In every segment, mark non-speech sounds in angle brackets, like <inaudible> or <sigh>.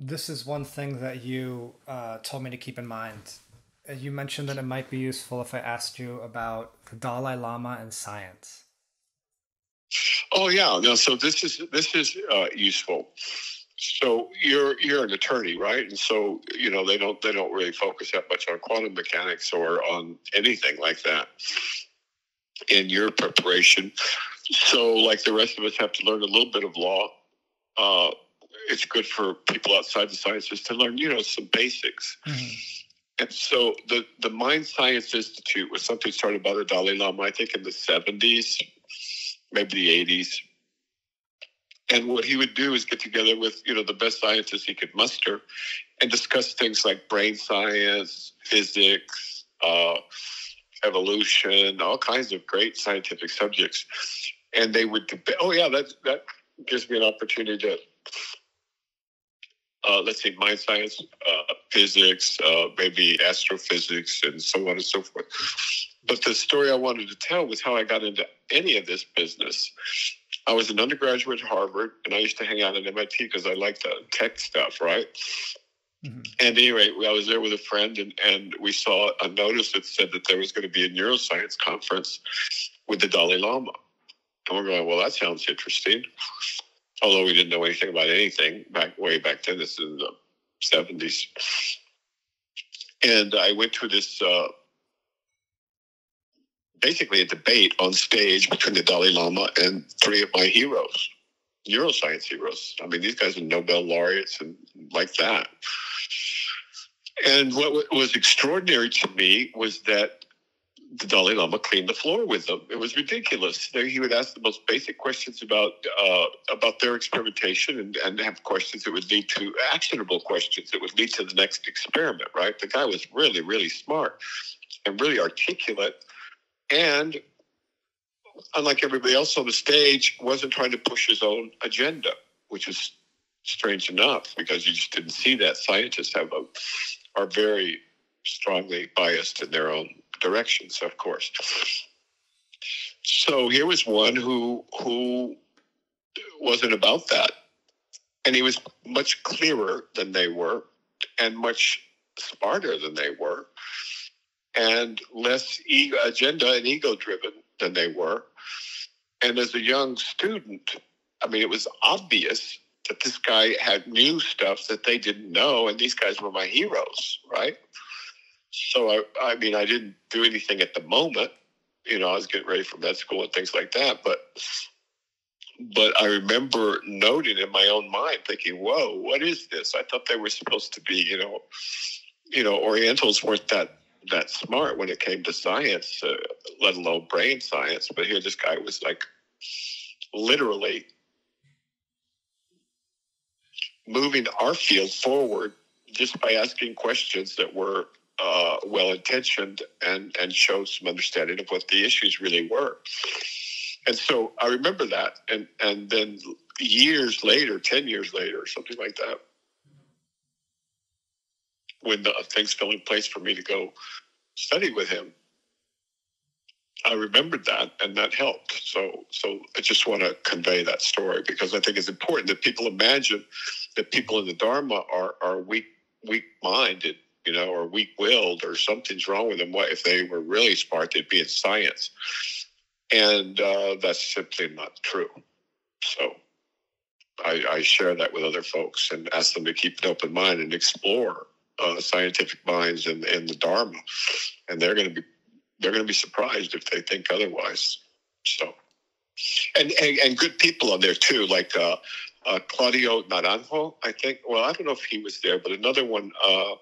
this is one thing that you uh, told me to keep in mind. Uh, You mentioned that it might be useful if I asked you about the Dalai Lama and science. Oh yeah, no. So this is this is uh, useful. So you're you're an attorney, right? And so you know they don't they don't really focus that much on quantum mechanics or on anything like that in your preparation. So like the rest of us have to learn a little bit of law. Uh, it's good for people outside the sciences to learn, you know, some basics. And so the, the Mind Science Institute was something started by the Dalai Lama, I think in the 70s, maybe the 80s. And what he would do is get together with, you know, the best scientists he could muster and discuss things like brain science, physics, uh, evolution, all kinds of great scientific subjects. And they would debate. Oh, yeah, that, that gives me an opportunity to uh, let's say mind science, uh, physics, uh, maybe astrophysics, and so on and so forth. But the story I wanted to tell was how I got into any of this business. I was an undergraduate at Harvard, and I used to hang out at MIT because I liked the tech stuff, right? Mhm. And anyway, I was there with a friend, and, and we saw a notice that said that there was going to be a neuroscience conference with the Dalai Lama. And we're going, well, that sounds interesting although we didn't know anything about anything back way back then. This is in the seventies, and I went to this uh, basically a debate on stage between the Dalai Lama and three of my heroes, neuroscience heroes. I mean, these guys are Nobel laureates and like that. And what was extraordinary to me was that the Dalai Lama cleaned the floor with them. It was ridiculous. They, he would ask the most basic questions about uh, about their experimentation and, and have questions that would lead to actionable questions that would lead to the next experiment. Right? The guy was really, really smart and really articulate, and unlike everybody else on the stage, wasn't trying to push his own agenda, which is strange enough because you just didn't see that. Scientists have a are very strongly biased in their own directions, of course. So here was one who who wasn't about that, and he was much clearer than they were, and much smarter than they were, and less agenda and ego driven than they were. And as a young student, I mean, it was obvious that this guy had new stuff that they didn't know, and these guys were my heroes, right? So I, I mean, I didn't do anything at the moment. You know, I was getting ready for med school and things like that. But, but I remember noting in my own mind, thinking, "Whoa, what is this?" I thought they were supposed to be, you know, you know, Orientals weren't that that smart when it came to science, uh, let alone brain science. But here, this guy was like, literally moving our field forward just by asking questions that were uh, well intentioned and and showed some understanding of what the issues really were. And so I remember that, and and then years later, ten years later, something like that, when the things fell in place for me to go study with him, I remembered that, and that helped. So so I just want to convey that story because I think it's important that people imagine that people in the Dharma are are weak weak minded you know, or weak willed or something's wrong with them. What if they were really smart, they'd be in science. And uh, that's simply not true. So I, I, share that with other folks and ask them to keep an open mind and explore uh, scientific minds and, and the Dharma. And they're going to be they're going to be surprised if they think otherwise. So, and and, and good people on there too, like uh, uh, Claudio Naranjo, I think. Well, I don't know if he was there, but another one, uh,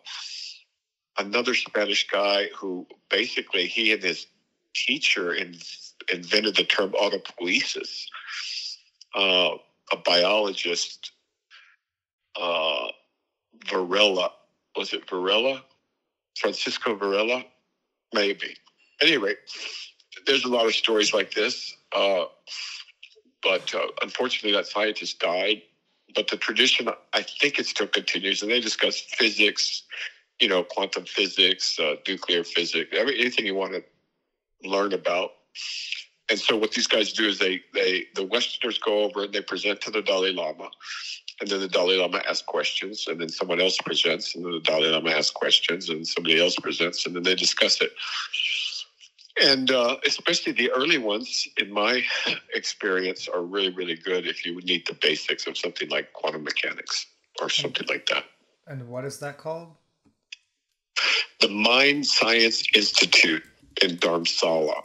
another Spanish guy who basically he and his teacher in, invented the term autopoiesis. Uh, a biologist, uh, Varela, was it Varela? Francisco Varela? Maybe. Anyway, there's a lot of stories like this. Uh, but uh, unfortunately, that scientist died. But the tradition, I think it still continues, and they discuss physics, you know, quantum physics, uh, nuclear physics, every, anything you want to learn about. And so, what these guys do is they, they, the Westerners go over and they present to the Dalai Lama, and then the Dalai Lama asks questions, and then someone else presents, and then the Dalai Lama asks questions, and somebody else presents, and then they discuss it. And uh, especially the early ones, in my <laughs> experience, are really, really good if you need the basics of something like quantum mechanics or something like that. And what is that called? The Mind Science Institute in Dharamsala.